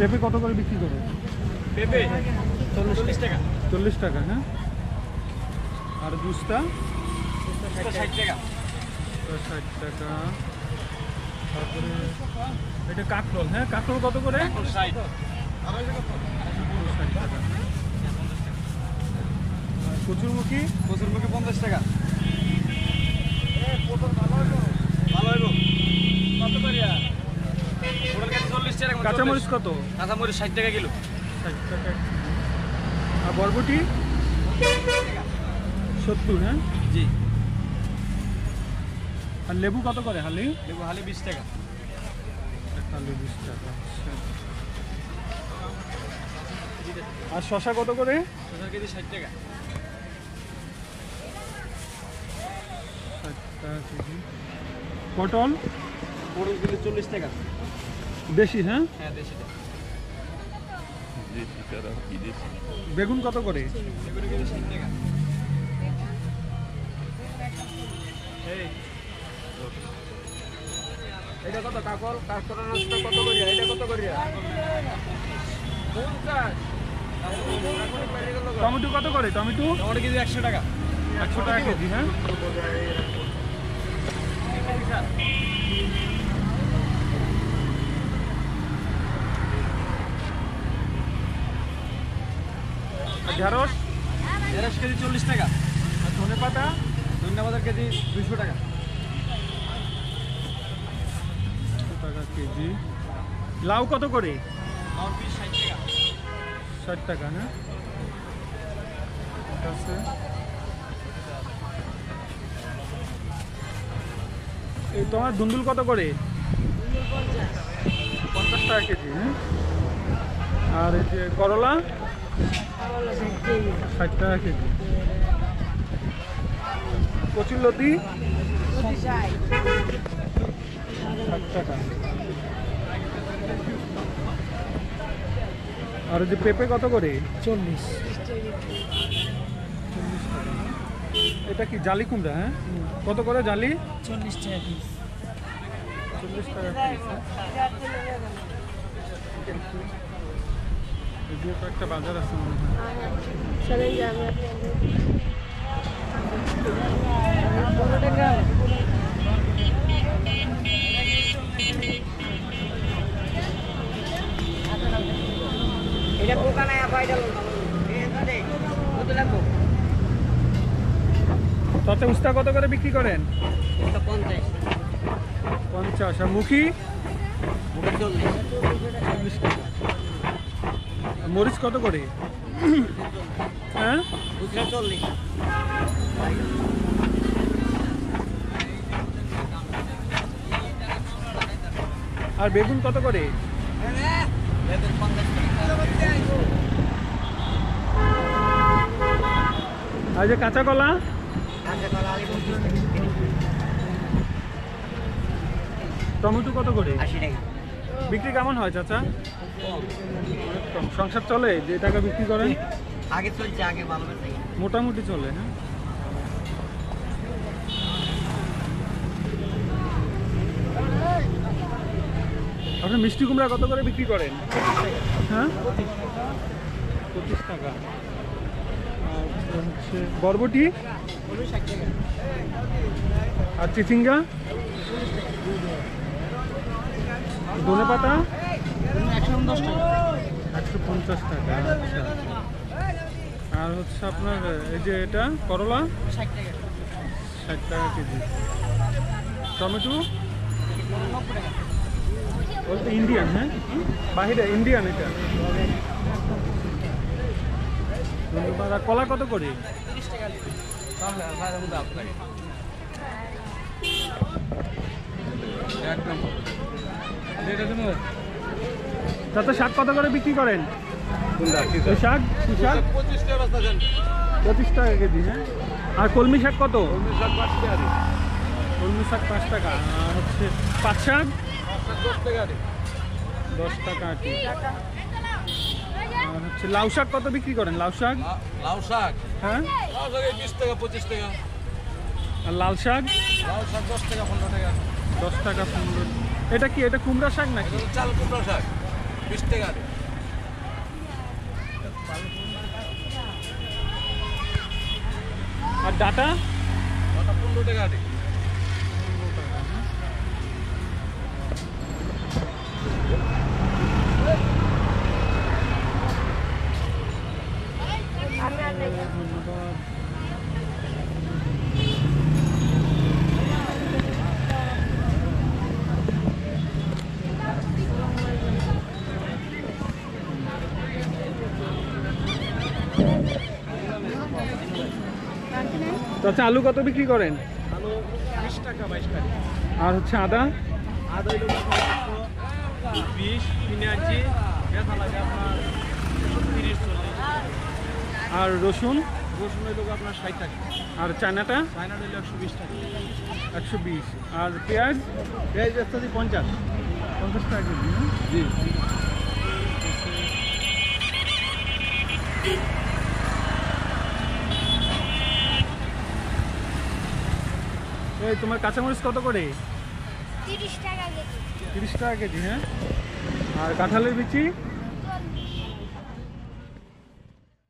পেঁপে কত করে বিক্রি করে পেঁপে? চল্লিশ টাকা। চল্লিশ টাকা হ্যাঁ? আর জুসটা ষাট টাকা। ষাট টাকা। তারপরে এটা কাঁকরোল হ্যাঁ? কাঁকরোল কত করে? ষাট। টাকা। কচুরমুখী? কচুরমুখী পঞ্চাশ টাকা। ভালো হইব? কত করিয়া পটল কেজি টাকা কাঁচামরিচ কত? কাঁচামরিচ ষাট টাকা কিলো। ষাট টাকা। আর বরবটি? সত্তর হ্যাঁ? জি। আর লেবু কত করে হালি? লেবু হালি বিশ টাকা। হালি বিশ টাকা আচ্ছা। আর শশা কত করে? শসার কেজি ষাট টাকা। পটল? পটল কিলো চল্লিশ টাকা। দেশি হ্যাঁ? হ্যাঁ বেগুন কত করে? কেজি টাকা এটা কত কাকল? কত করিয়া? এটা কত করিয়া? টমেটো কত করে টমেটো? টমেটো কেজি একশো টাকা। একশো টাকা কেজি হ্যাঁ? আর ঢেঁড়স কেজি চল্লিশ টাকা। আর ধনে পাতা ধন্যবাদের কেজি দুশো টাকা। টাকা কেজি। লাউ কত করে? ষাট টাকা। ষাট টাকা না? ঠিক আছে। এই তোমার দুন্দুল কত করে? পঞ্চাশ টাকা কেজি হ্যাঁ? আর এই যে করলা? ষাট টাকা কেজি। কচুর লতি? ষাট টাকা। আর যে পেঁপে কত করে? চল্লিশ। এটা কি জালি কুমড়া হ্যাঁ? কত করে জালি? চল্লিশ টাকা পিস চল্লিশ টাকা হ্যাঁ? এদিকে তো বাজার আছে মনে হয়। চলেন যে আমরা এটা পোকা নাই কত লাগবো তাতে উস্তা কত করে বিক্রি করেন? এটা পঞ্চাশ। পঞ্চাশ। আর মুখি? চল্লিশ টাকা। মরিচ কত করে? হ্যাঁ? আর বেগুন কত করে? আর যে কাঁচা কলা? টমেটো কত করে? আশি টাকা। বিক্রি কেমন হয় চাচা? সংসার চলে? যে টাকা বিক্রি করেন? আগে চলছে আগে ভালো মোটামুটি চলে হ্যাঁ আপনি মিষ্টি কুমড়া কত করে বিক্রি করেন? হ্যাঁ? পঁচিশ টাকা। হচ্ছে বরবটি? আর চিচিঙ্গা? ধনে পাতা? একশো দশ টাকা একশো পঞ্চাশ টাকা আচ্ছা। আর হচ্ছে আপনার এই যে এটা করলা? ষাট টাকা ষাট টাকা কেজি। টমেটো? বলতে ইন্ডিয়ান হ্যাঁ? বাহিরে ইন্ডিয়ান এটা। ধন্যবাদ। আর কলা কত করে? তিরিশ টাকা একদম তাতে শাক কত করে বিক্রি করেন? শাক? শাক? পঁচিশ টাকা পঁচিশ টাকা কেজি হ্যাঁ? আর কলমি শাক কত? সব পাঁচ টাকা কলমি শাক পাঁচ টাকা আর হচ্ছে পাঁচ শাক? দশ টাকা দশ টাকা আর হচ্ছে লাউ শাক কত বিক্রি করেন? লাউ শাক? লাউ শাক? হ্যাঁ? লাউ শাক বিশ টাকা পঁচিশ টাকা। আর লাল শাক? লাউ শাক দশ টাকা পনেরো টাকা। দশ টাকা পনেরো এটা কি এটা কুমড়া শাক নাকি? চাল কুমড়া শাক বিশ টাকা আর ডাটা? ওটা পনেরো টাকা আটি ধন্যবাদ আচ্ছা আলু কত বিক্রি করেন? আলু বিশ টাকা বাইশ টাকা আর হচ্ছে আদা? আদা বিশ আপনার তিরিশ আর রসুন? রসুন হইল আপনার ষাট টাকা। আর চায়নাটা? হইল একশো বিশ টাকা। একশো বিশ। আর পেঁয়াজ? পেঁয়াজ বেচতেছি পঞ্চাশ। পঞ্চাশ টাকা কেজি জি। এই তোমার কাঁচামরিচ কত করে? তিরিশ টাকা কেজি। তিরিশ টাকা কেজি হ্যাঁ? আর কাঁঠালের বিচি?